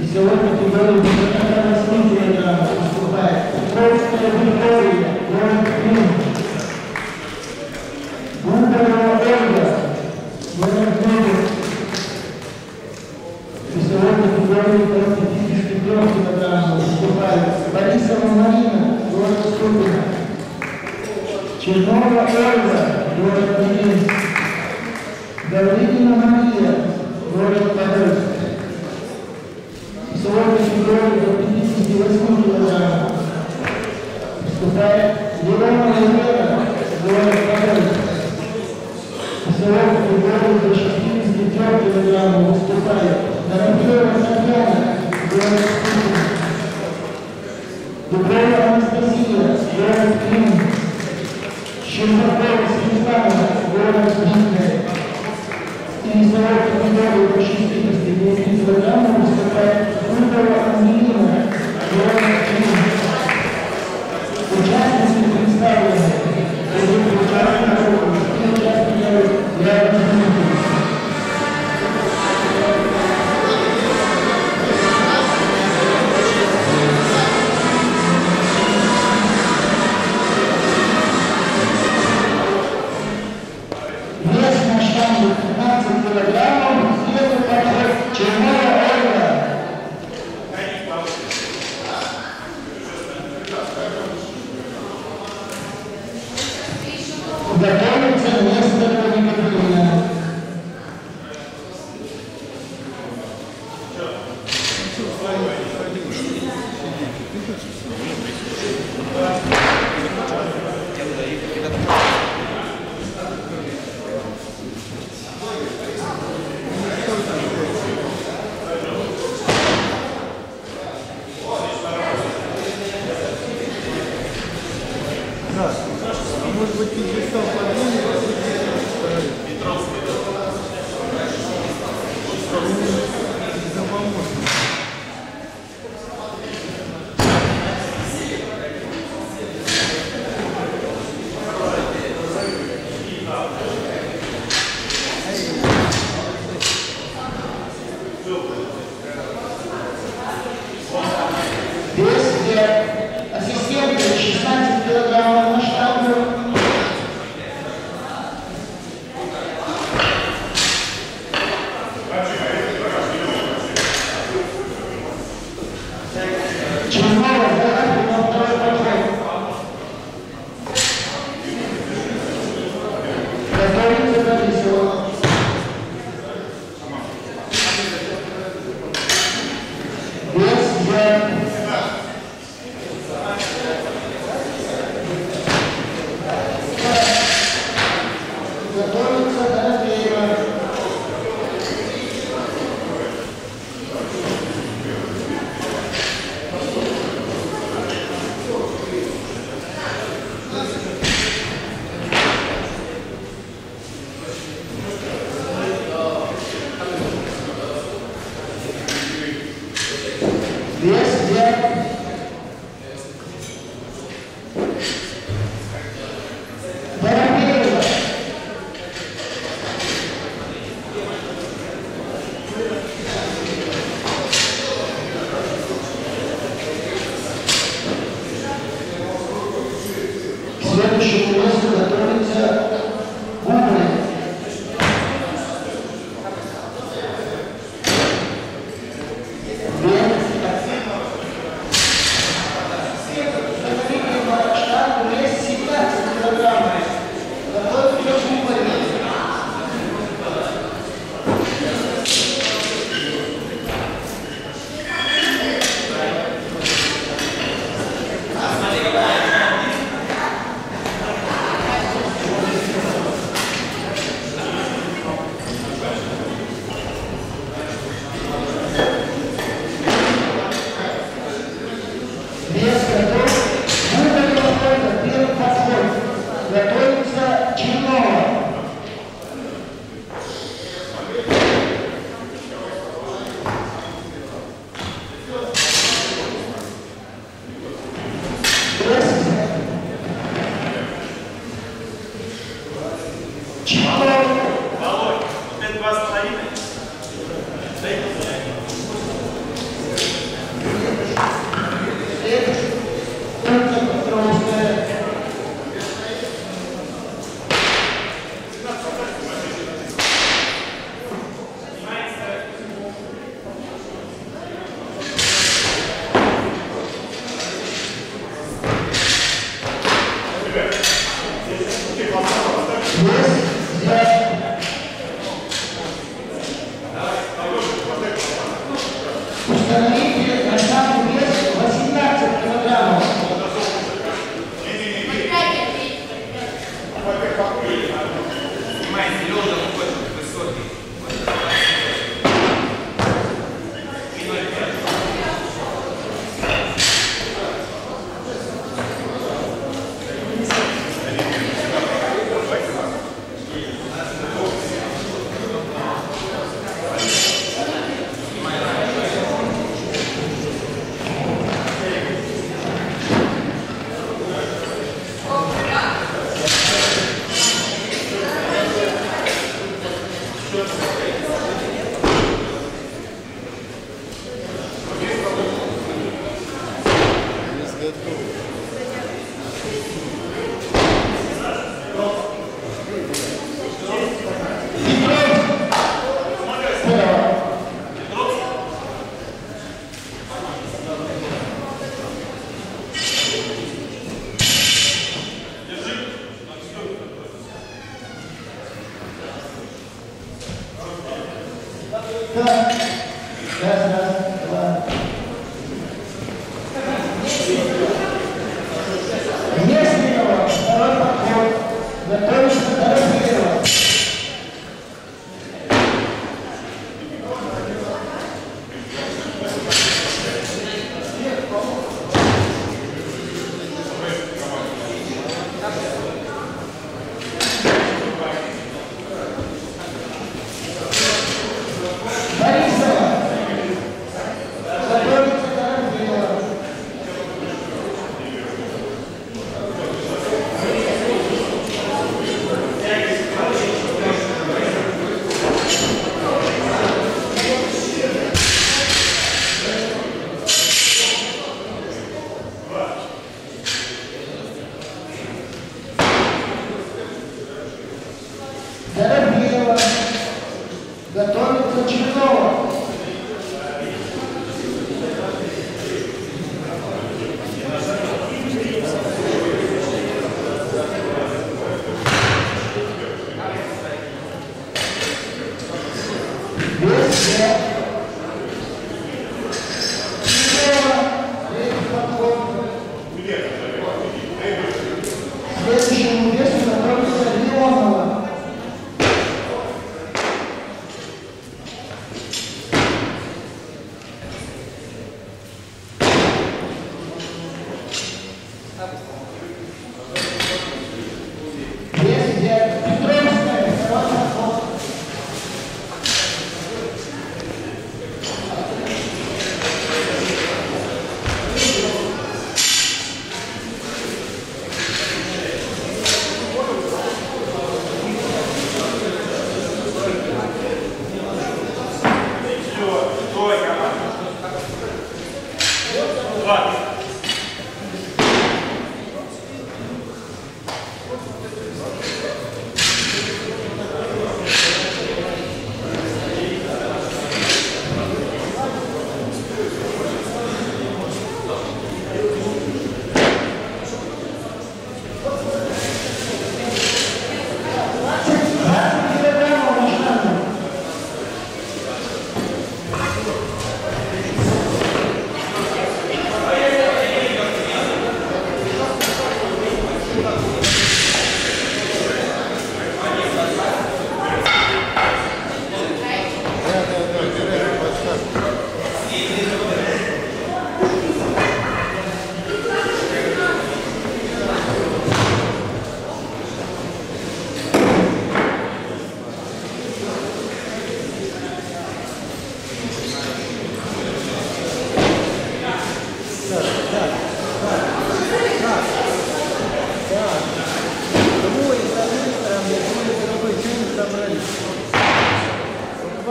И сегодня фигуры на случае выступает Петровская Виктория, город Клин. Гундарова Ольга, город Клин. И сегодня против физических трех килограммов выступает Борисова Марина, город Ступино. Чернова Ольга, город Минск. Гаврилина Мария, город Подольск. Сегодня фигуре до 58 килограммов выступает Елена Елена, город Подольск. Сегодня фигуре до 63 килограммов выступает Дорофеева Татьяна, город Ступино. Дуброва Анастасия, город Клин.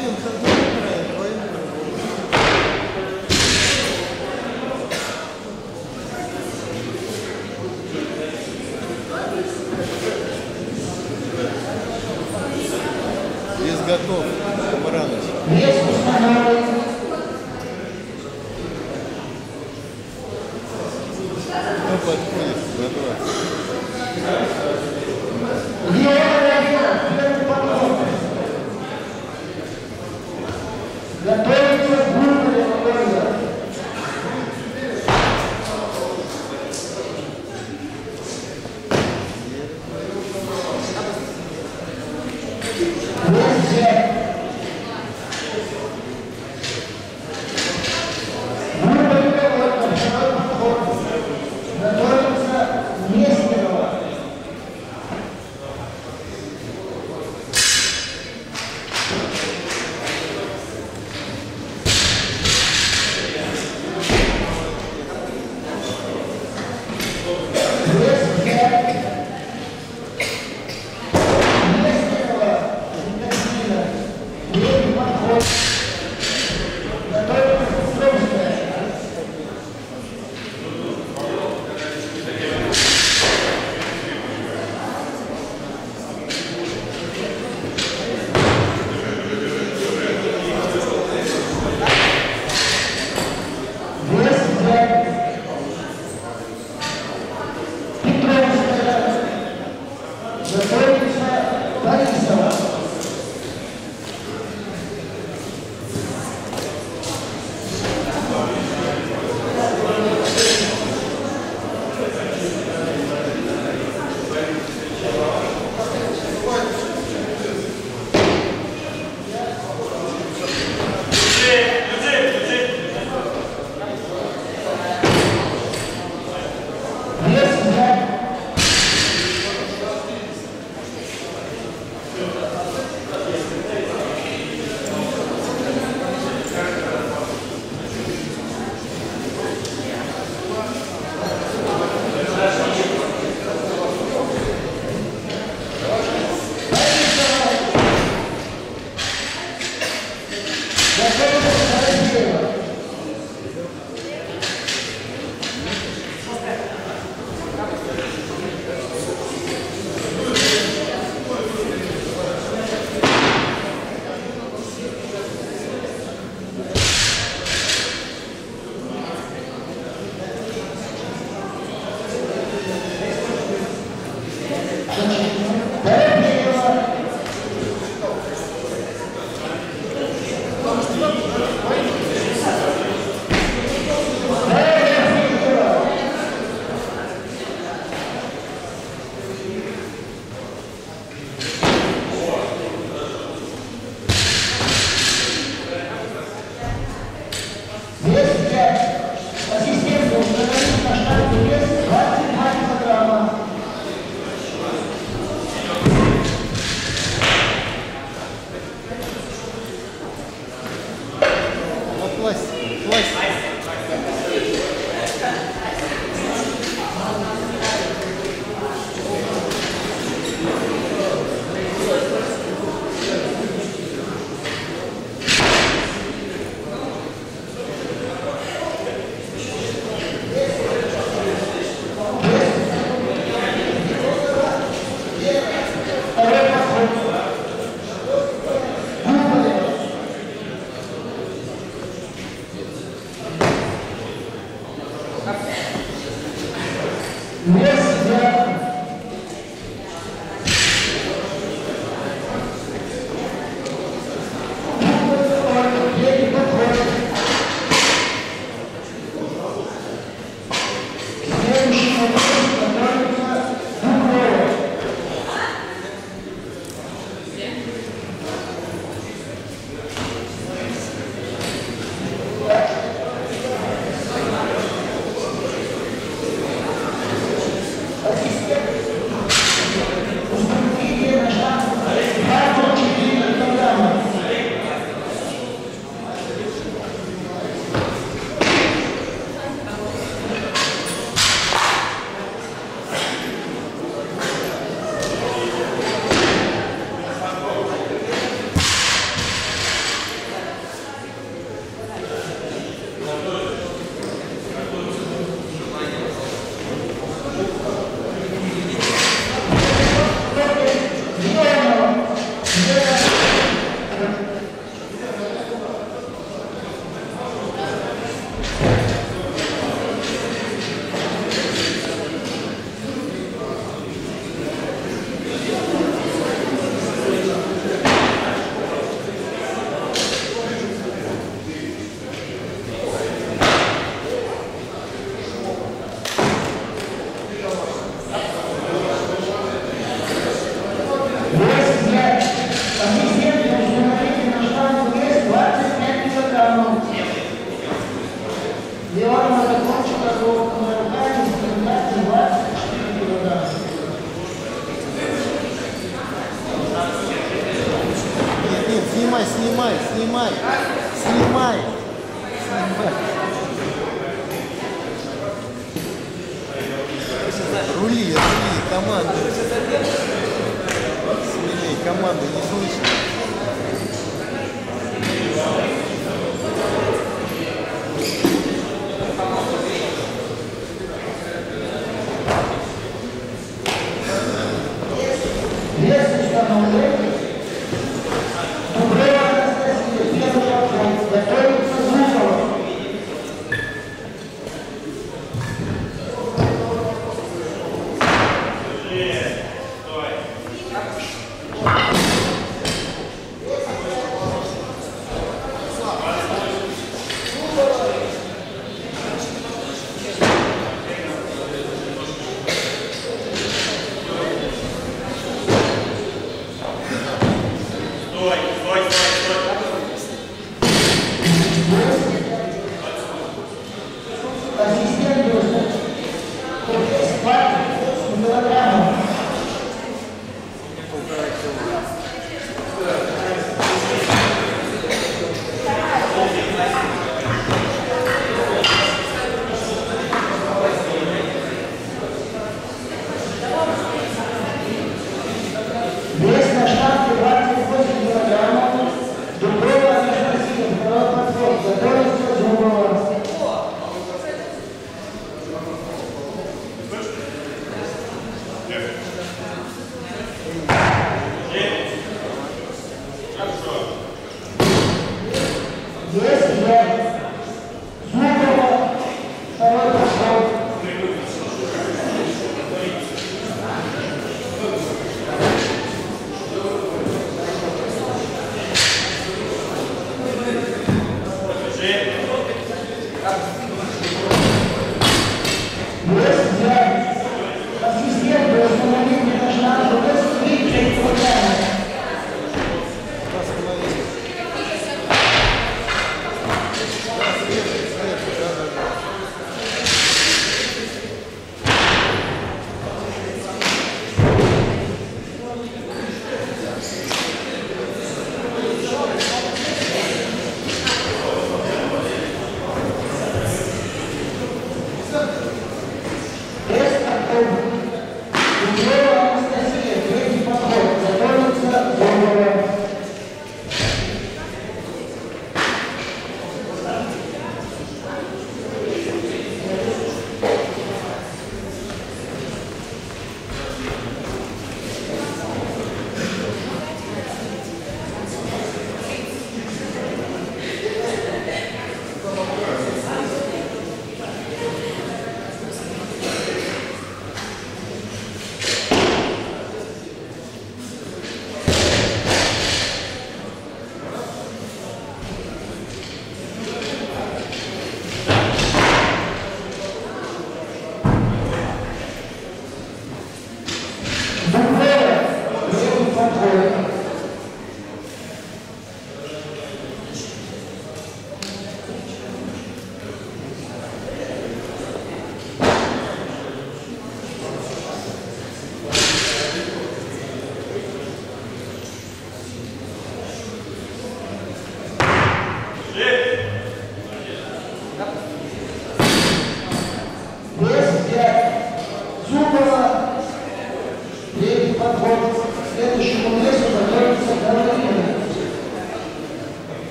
还有客户。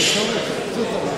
そうです。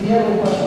Первый подход.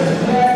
Yes.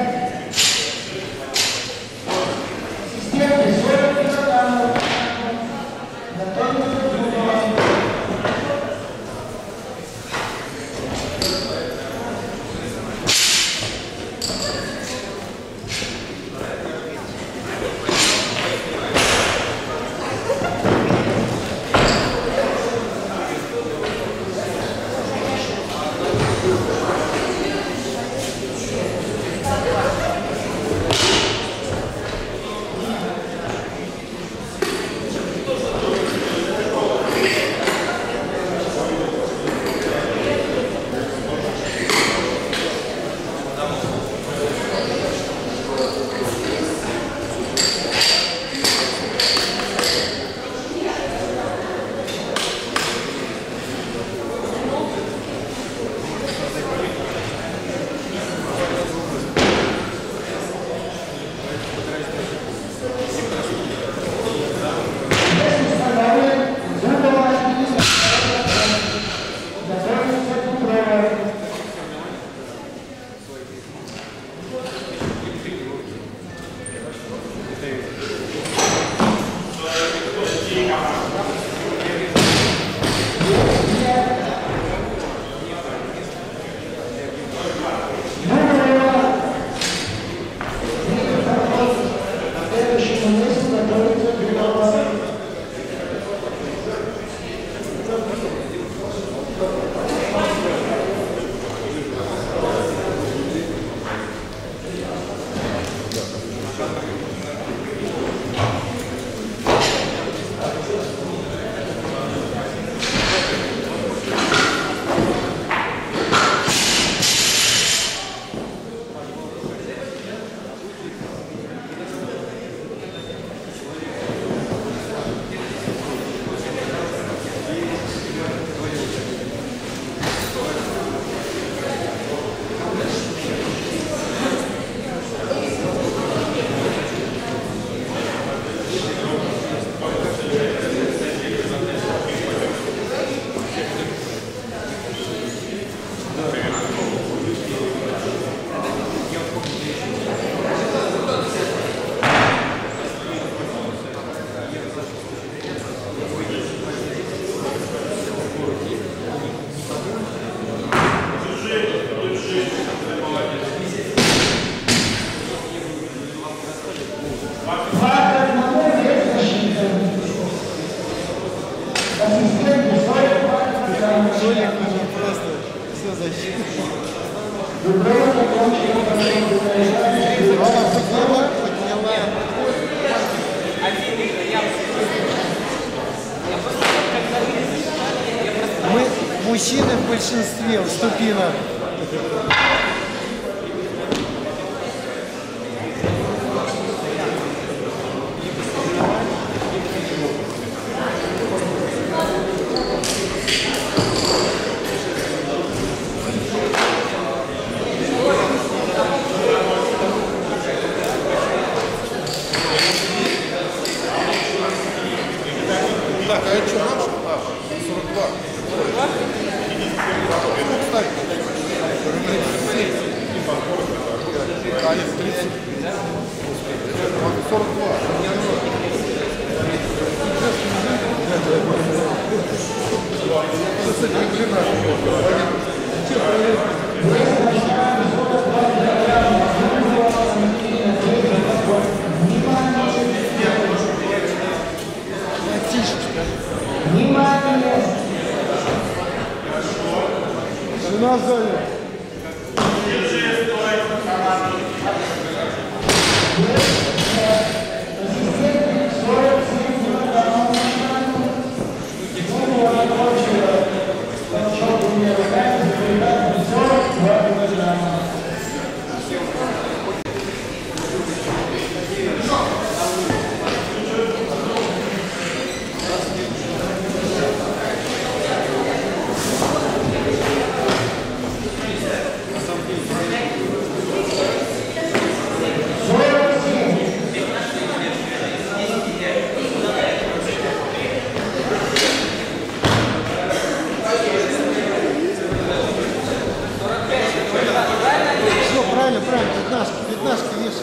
Пятнашки есть.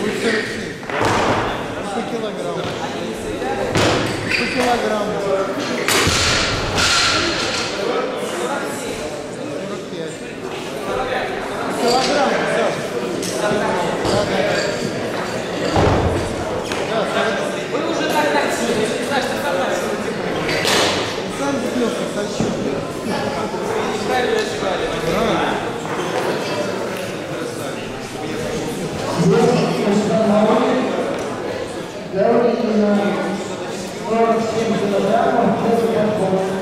Будет 47. По килограмму. По килограмму. 45. По килограмму, да. com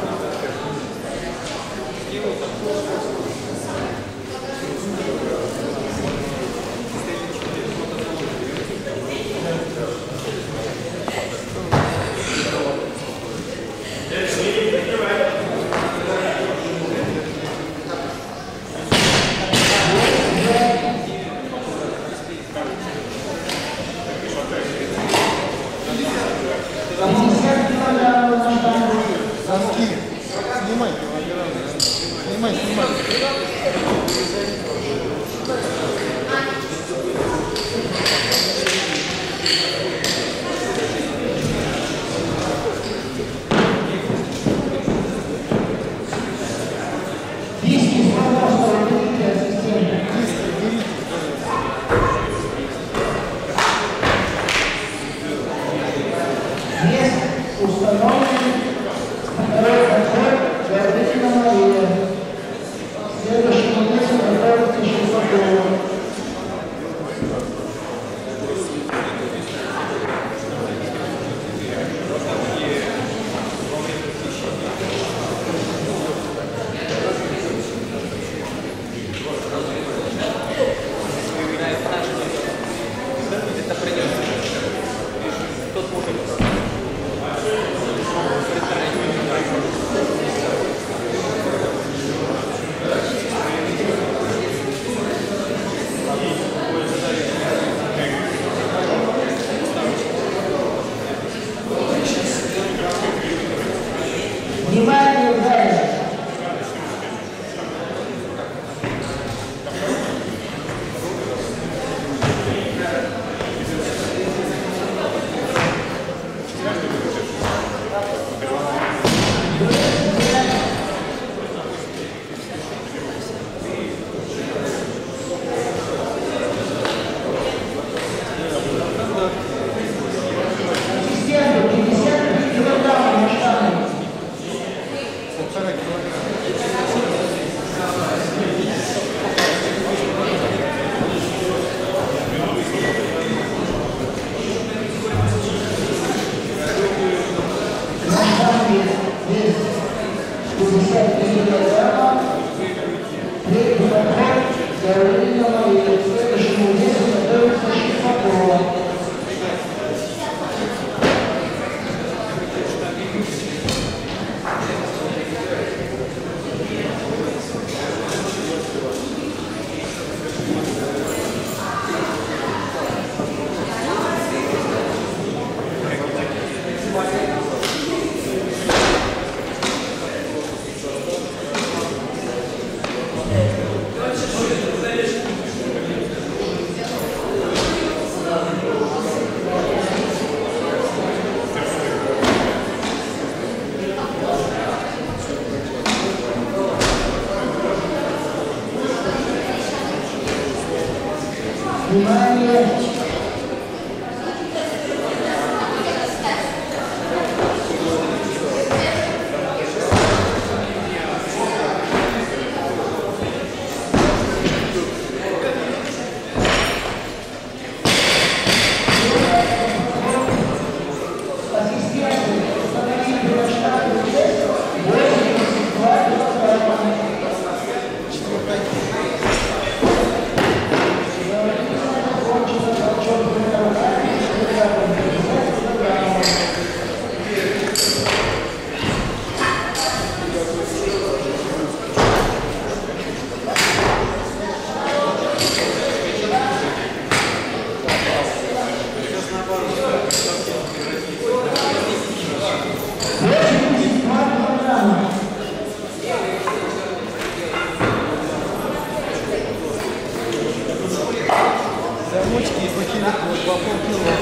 Замочки по, кило, по полкило.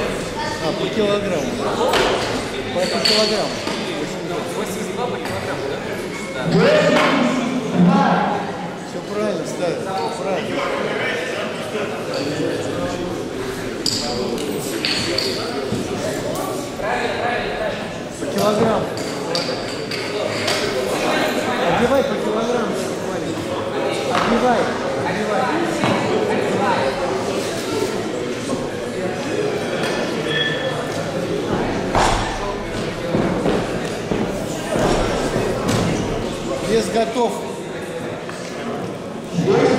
А, по килограмму. По килограмму. 82 по килограмму, да? Все правильно ставят. Правильно. По килограмму. Отбивай по килограмму. Отбивай. Отбивай. Готов. Здесь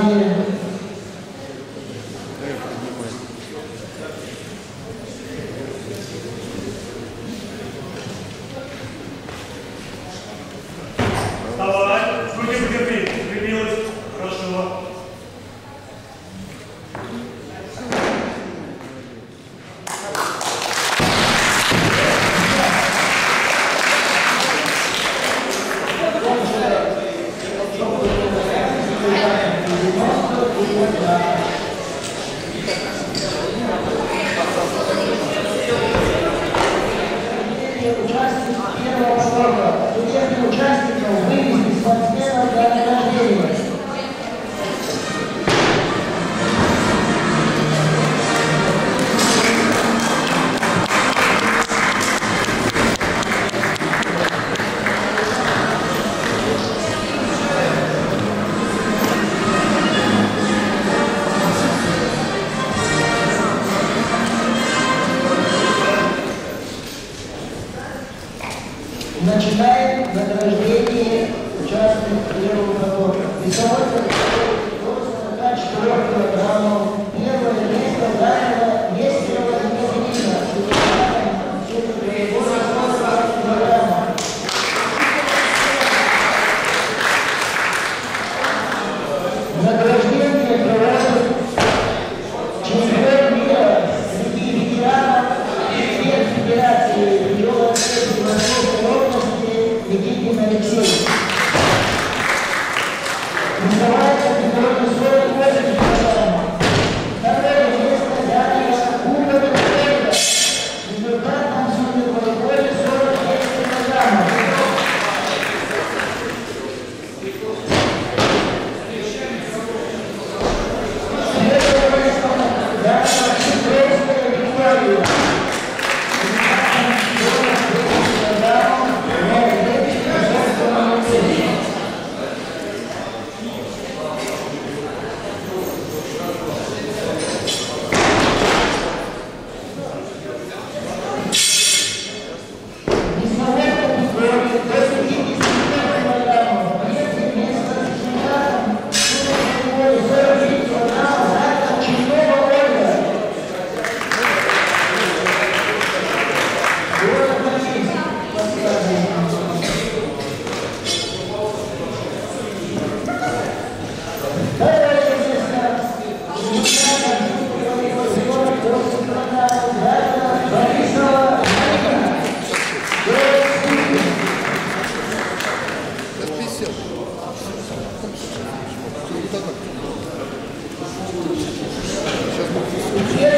Obrigado. Участник первого срока. Судебных участников Сейчас мы